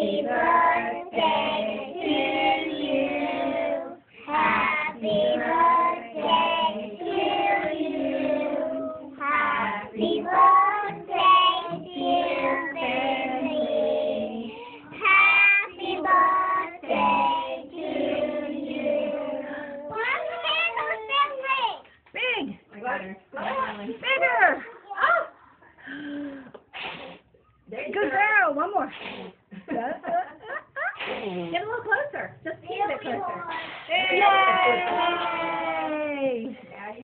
Happy birthday to you. Happy birthday to you. Happy birthday, dear Billy. Happy birthday to you. One candle, Big. I. Bigger. Oh. Good girl. One more. Get a little closer. Just a little bit closer.